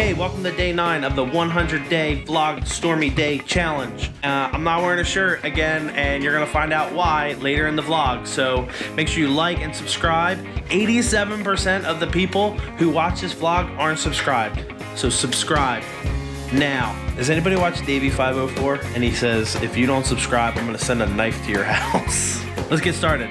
Hey, welcome to day nine of the 100 day vlog stormy day challenge. Uh, I'm not wearing a shirt again, and you're gonna find out why later in the vlog. So make sure you like and subscribe. 87% of the people who watch this vlog aren't subscribed. So subscribe now. Does anybody watch Davie504? And he says, if you don't subscribe, I'm gonna send a knife to your house. Let's get started.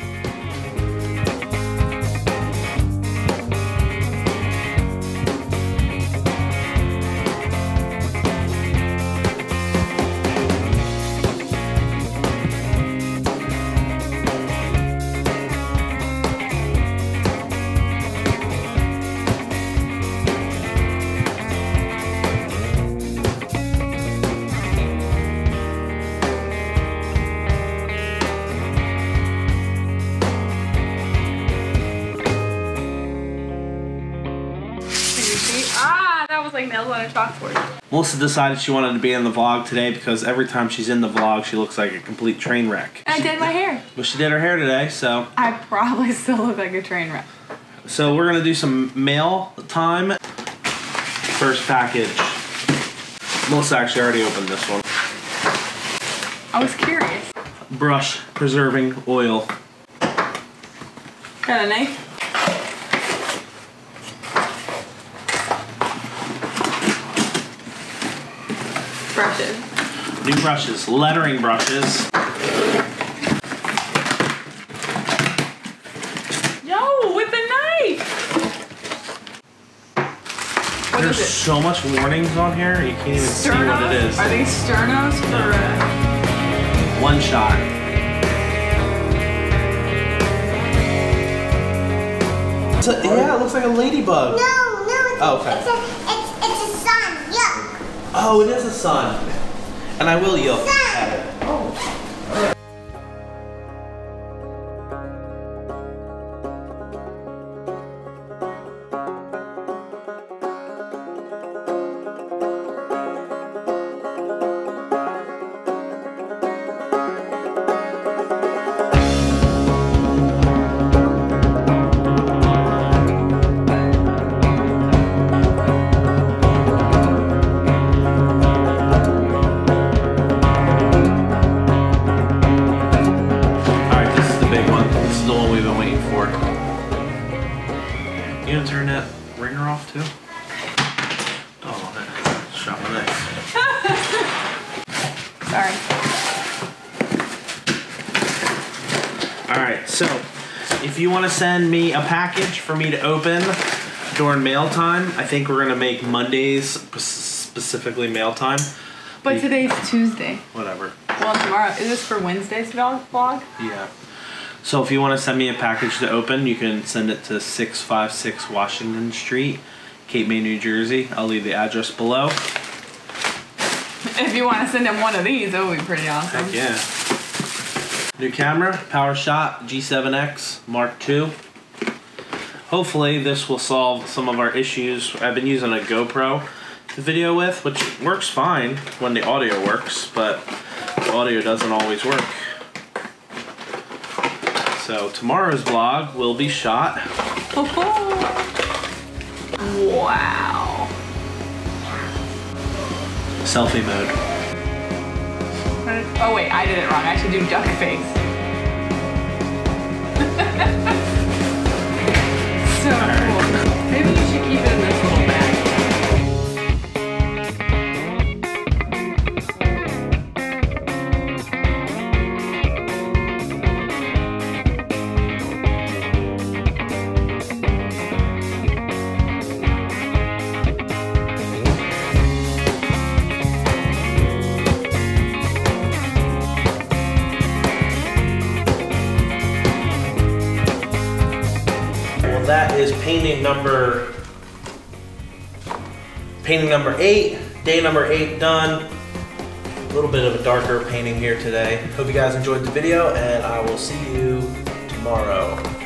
Ah, that was like nails on a chalkboard. Melissa decided she wanted to be in the vlog today because every time she's in the vlog, she looks like a complete train wreck. I did my hair. But she did her hair today, so I probably still look like a train wreck. so we're gonna do some mail time. First package. Melissa actually already opened this one. I was curious. Brush preserving oil. Got a knife? Brushes. New brushes, lettering brushes. No, with the knife! What There's so much warnings on here, you can't even see what it is. Are they sternos for uh, One shot. A- yeah, it looks like a ladybug. No, no, it's, Oh, okay. Oh, it is a sun. And I will yell at it. You gonna turn that ringer off too? Oh, that shot my knife. sorry. Alright, so if you want to send me a package for me to open during mail time, I think we're gonna make Mondays specifically mail time. But today's Tuesday. Whatever. Well, tomorrow. Is this for Wednesday's vlog? vlog? Yeah. So if you want to send me a package to open, you can send it to 656 Washington Street, Cape May, New Jersey. I'll leave the address below. If you want to send him one of these, that would be pretty awesome. Heck yeah. New camera, PowerShot G7X Mark II. Hopefully this will solve some of our issues. I've been using a GoPro to video with, which works fine when the audio works, but the audio doesn't always work. So tomorrow's vlog will be shot wow. selfie mode. Oh wait, I did it wrong. I should do duck face. That is painting number painting number eight. Day number eight done. A little bit of a darker painting here today. Hope you guys enjoyed the video, and I will see you tomorrow.